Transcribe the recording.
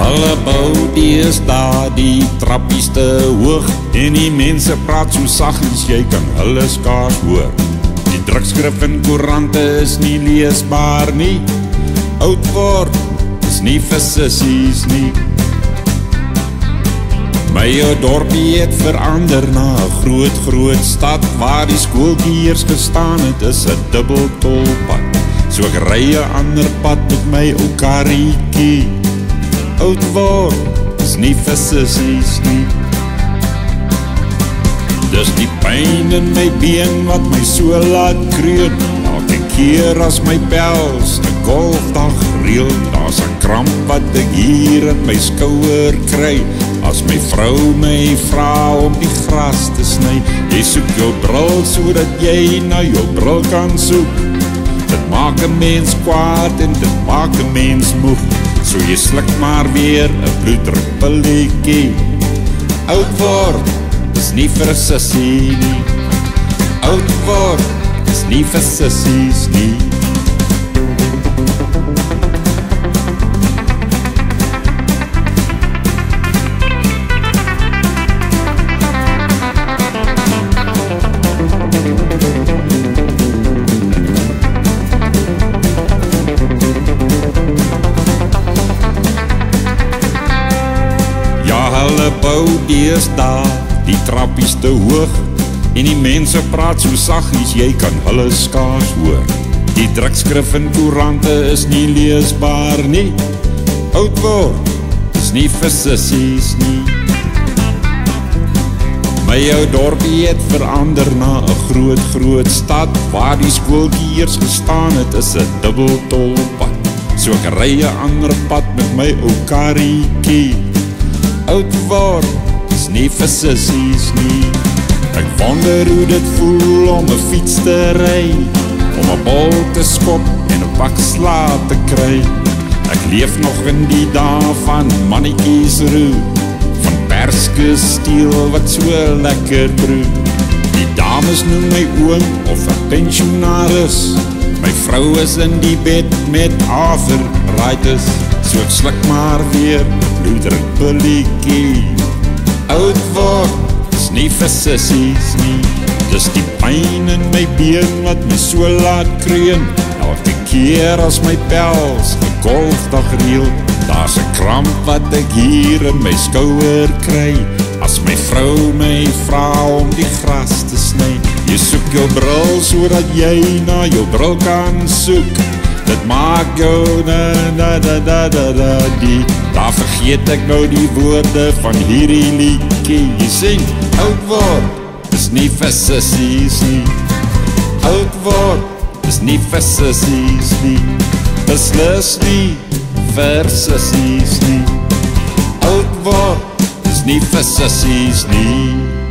Hulle bou dees daar die trappies te hoog En die mense praat so saggies, jy kan hulle skaars hoor Die drukskrif in korante is nie leesbaar nie Oud word is nie vir sissies nie My dorpie het verander na 'n groot groot stad waar die skooltjie eers gestaan het is 'n dubbeltolpad. So ek ry 'n ander pad met my ou karretjie. Oud word is nie vir sissies nie. Dis die pyn in my been wat my so laat kreun. Elke keer as my pels 'n golfdag reël, daar's 'n kramp wat ek hier in my skouer kry. As my vrou my vra om die gras te sny, jy soek jou bril sodat jy na jou bril kan soek. Dit maak 'n mens kwaad en dit maak 'n mens moeg. So jy sluk maar weer 'n bloeddruppelletjie. Oud word is nie vir 'n sussie nie. Oud word is nie vir sissies nie. Bou dees daar die trappies te hoog en die mense praat so saggies jy kan hulle skaars hoor. Die drukskrif in koerante is nie leesbaar nie. Oud word is nie vir sissies nie. My ou dorpie het verander na 'n groot groot stad waar die skooltjie eers gestaan het is 'n dubbeltolpad. So ek ry 'n ander pad met my ou karretjie. Oud word is nie vir sissies nie. Ek wonder hoe dit voel om 'n fiets te ry, om 'n bal te skop en 'n pak slaap te kry. Ek leef nog in die dae van mannetjies roe, van perske steel wat so lekker broe. Die dames noem my oom of 'n pensionaris. My vrou is in die bed met arthritis, so ek sluk maar weer 'n bloeddrukpilletjie. Oud word is nie vir sissies nie. Dis die pyn in my been wat my so laat kreun. Elke keer as my pels 'n golfdag reel, daar's 'n kramp wat ek hier in my skouer kry. As my vrou my vra om die gras te sny, jy soek jou bril sodat jy na jou bril kan soek. Dit maak jou na na da da da da die. Daar vergeet ek nou die woorde van hierdie liedjie. Jy sing oud word is nie vir sissies nie. Oud word is nie vir sissies nie. Beslis nie vir sissies nie. Oud word is nie vir sissies nie.